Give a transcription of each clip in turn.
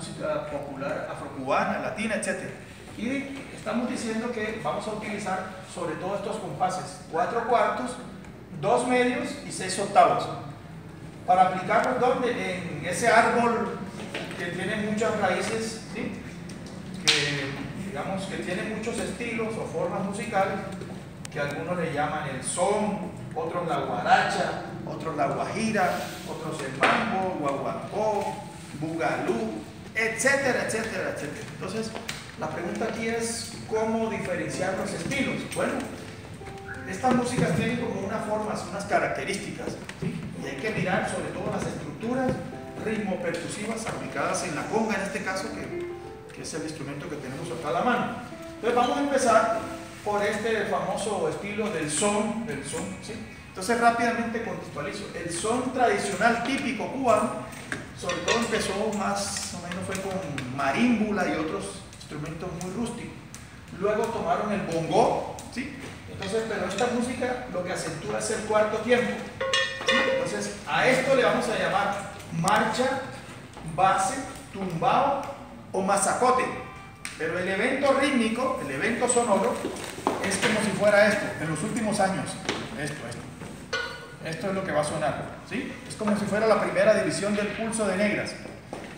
música popular afrocubana, latina, etc. Y estamos diciendo que vamos a utilizar sobre todo estos compases, cuatro cuartos, dos medios y seis octavos. Para aplicarlos donde en ese árbol que tiene muchas raíces, que digamos que tiene muchos estilos o formas musicales, que algunos le llaman el son, otros la guaracha, otros la guajira, otros el mambo, guaguancó, bugalú, etcétera, etcétera, etcétera. Entonces, la pregunta aquí es cómo diferenciar los estilos. Bueno, estas músicas tienen como una forma, unas características, y hay que mirar sobre todo las estructuras ritmo-percusivas aplicadas en la conga, en este caso, que, que es el instrumento que tenemos acá a la mano. Entonces vamos a empezar por este famoso estilo del son, del son, ¿sí? Entonces rápidamente contextualizo. El son tradicional típico cubano, sobre todo empezó más fue con marímbula y otros instrumentos muy rústicos. Luego tomaron el bongo, ¿sí? Entonces, pero esta música lo que acentúa es el cuarto tiempo. Entonces, a esto le vamos a llamar marcha, base, tumbao o mazacote. Pero el evento rítmico, el evento sonoro, es como si fuera esto, en los últimos años. Esto, esto. Esto es lo que va a sonar, ¿sí? Es como si fuera la primera división del pulso de negras.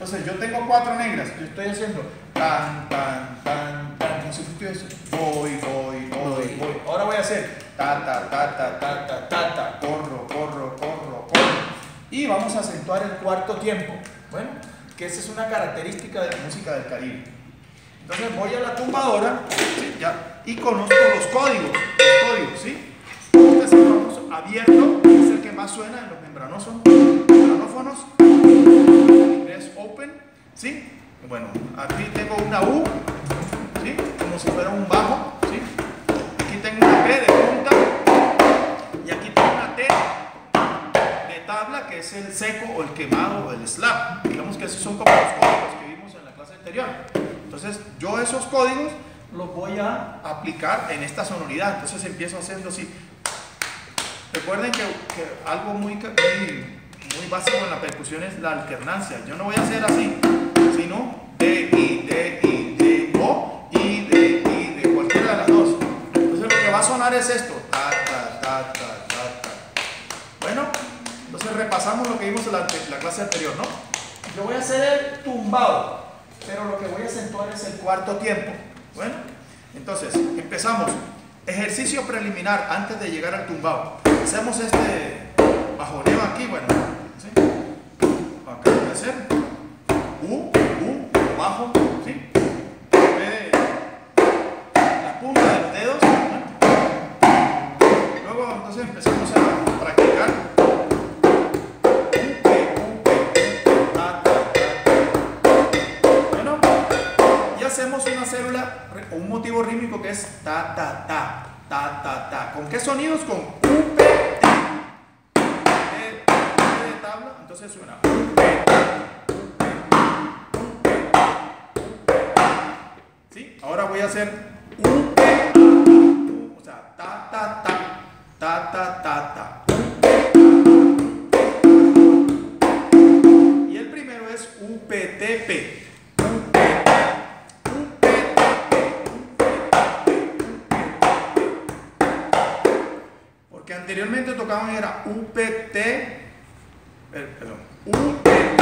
Entonces yo tengo cuatro negras, yo estoy haciendo tan, tan, tan, tan, como si estuviese voy, voy, voy, voy. Ahora voy a hacer ta, ta, ta, ta, ta, ta, ta, ta, corro, corro, corro, corro. Y vamos a acentuar el cuarto tiempo. Bueno, que esa es una característica de la música del Caribe. Entonces voy a la tumbadora ¿sí? ya, y conozco los códigos, los códigos, ¿sí? Este es el famoso abierto, es el que más suena en los membranosos, membranófonos, inglés open, ¿sí? Bueno, aquí tengo una U, ¿sí? Como si fuera un bajo, ¿sí? Aquí tengo una P de punta y aquí tengo una T de tabla que es el seco o el quemado o el slap. Digamos que esos son como los códigos que vimos en la clase anterior. Entonces, yo esos códigos los voy a aplicar en esta sonoridad. Entonces empiezo haciendo así. Recuerden que, algo muy, muy, básico en la percusión es la alternancia. Yo no voy a hacer así, sino de, I, de, I, de, O, I, de, I, de cualquiera de las dos. Entonces lo que va a sonar es esto. Ta, ta, ta. Bueno, entonces repasamos lo que vimos en la, la clase anterior, ¿no? Yo voy a hacer el tumbado, pero lo que voy a acentuar es el cuarto tiempo. Bueno, entonces empezamos. Ejercicio preliminar antes de llegar al tumbado. Hacemos este bajoneo aquí, bueno. Es ta, ta, ta, ta, ta, ta. ¿Con qué sonidos? Con U, P, T. de tabla, entonces suena ¿Sí? Ahora voy a hacer U, P, o sea, ta, ta, ta, ta, ta, ta, ta. Y el primero es U, P, T, P. Porque anteriormente tocaban era UPT, eh, perdón, UPT.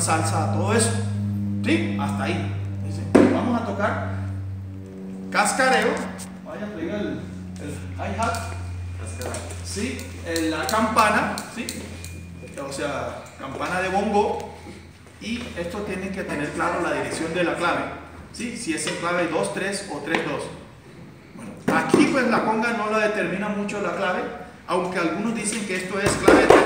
Salsa a todo eso. ¿Sí? Hasta ahí. vamos a tocar cascareo. Vaya, traiga el, el hi-hat. Sí, la campana, ¿sí? O sea, campana de bongo. Y esto tiene que tener claro la dirección de la clave. ¿Sí? Si es en clave 2, 3 o 3, 2. Bueno, aquí pues la conga no la determina mucho la clave, aunque algunos dicen que esto es clave 3,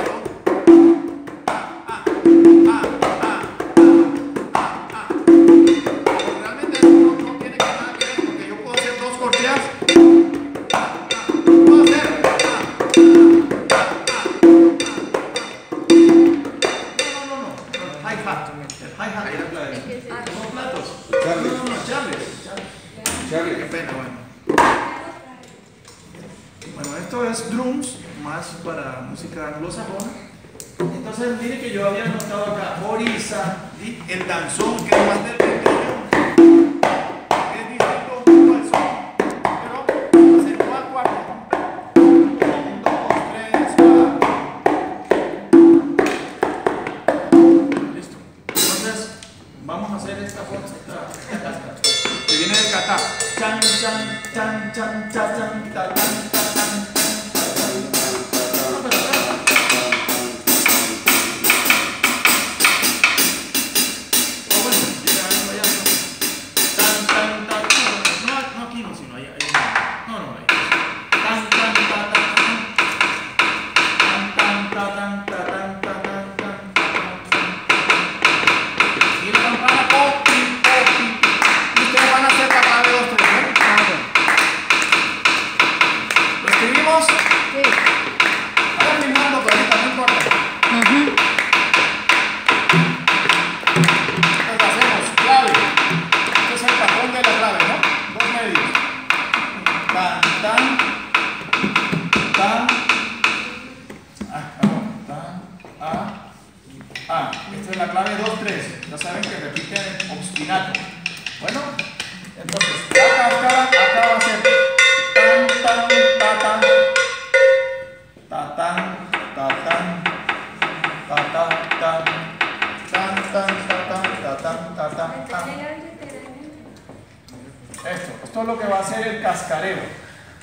Esto es lo que va a ser el cascareo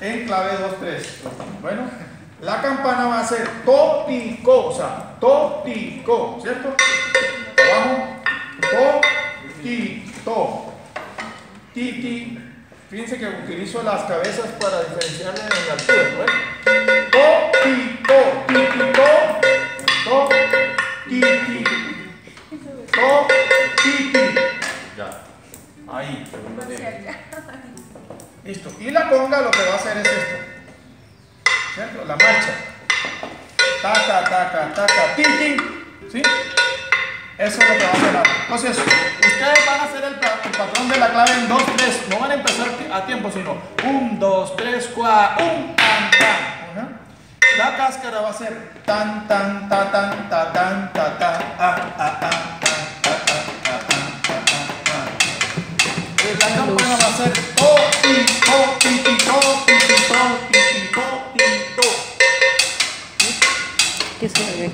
en clave 2-3. Bueno, la campana va a ser tópico, o sea, tópico, ¿cierto? Abajo, tótico, titi. Fíjense que utilizo las cabezas para diferenciarlas en la altura, ¿vale? Tótico. un, tan, La cáscara va a ser tan, tan, ta, tan, ta, tan, ta, ta, a, a, a, La campana va a ser to, ti, to, ti, ti, to, ti, ti, to, ti, ti, to, ti, to.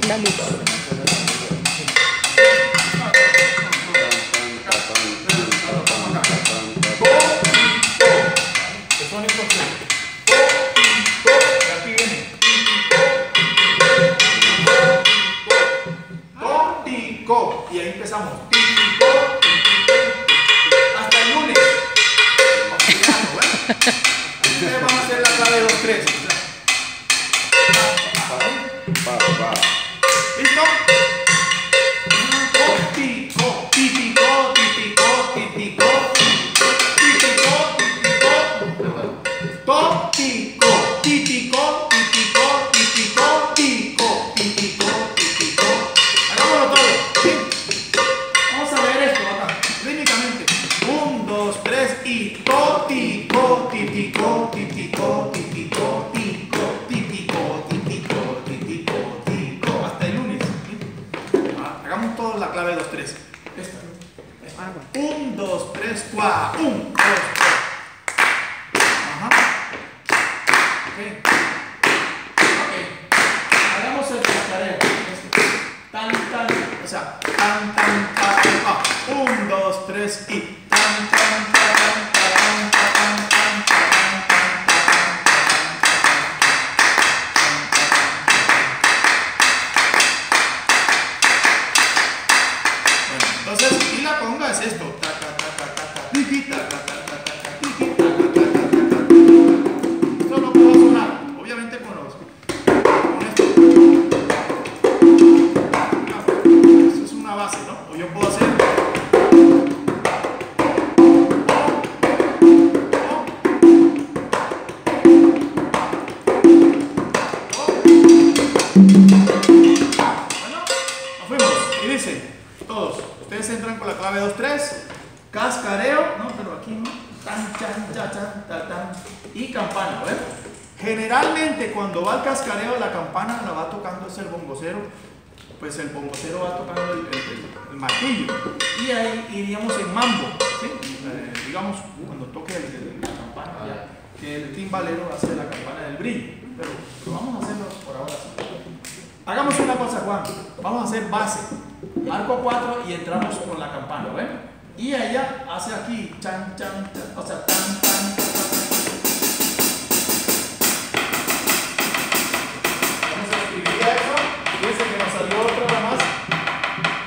La luz. típico, típico. Hagamos el tarea. Tan, tan, o sea, tan, tan, tan, Un, dos, tres y tan, tan, tan, tan, tan, tan, tan. Entonces, y la conga es esto. Ta, ta, ta, ta, ta, ta, cascareo, no, pero aquí no, tan, chan, cha, chan, ta, tan, y campana, ¿ven? Generalmente cuando va el cascareo, la campana la va tocando es el bongocero, pues el bongocero va tocando el, martillo, y ahí iríamos en mambo, ¿sí? Eh, digamos, cuando toque la campana, que el timbalero hace la campana del brillo, pero, vamos a hacerlo por ahora sí. Hagamos una cosa, Juan. Vamos a hacer base. Marco 4 y entramos con la campana, ¿ven? Y ella hace aquí, chan, chan, chan, o sea, tan, tan, tan. Vamos a escribir eso. Fíjense que nos salió otra nada más.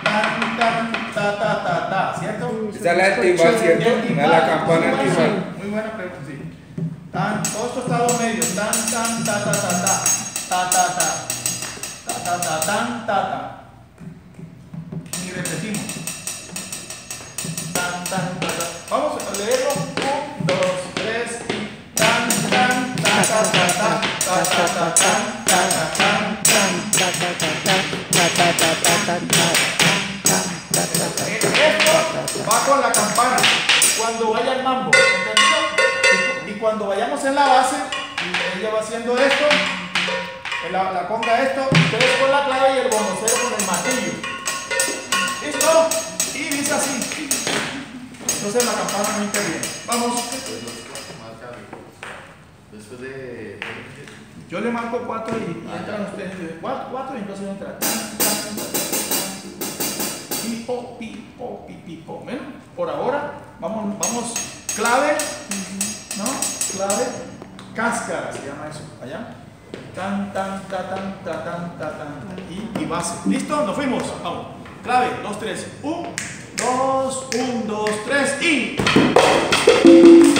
Tan, tan, ta, ta, ta, ta, ¿cierto? Esa es la del timbal, ¿cierto? Timbal, la campana del muy buena, timbal. Muy buena pregunta, sí. Tan, todo esto está a dos medios. Tan, tan, ta, ta, ta, ta. Ta, ta, ta. Ta, ta, ta, tan, ta, ta. Vamos a leerlo. Un, dos, tres y tan, tan, ta. Esto va con la campana. Cuando vaya el mambo, ¿entendido? Y, cuando vayamos en la base, ella va haciendo esto, la, la conga esto, ustedes con la clave y el bonocero Entonces la campana no interviene. Vamos. Después de. Yo le marco 4 y, y entran ustedes. 4 y entonces entra. tan, tan, tan, tan, tan. Pipo, pipo, pi, pipo. Bueno, por ahora vamos, vamos clave, ¿no? Clave, cáscara se llama eso. Allá. Tan, tan, ta, tan, ta, tan, ta, tan. Y, y base. ¿Listo? Nos fuimos. Vamos. Clave, 2, 3. 1, dos, un, dos, tres y...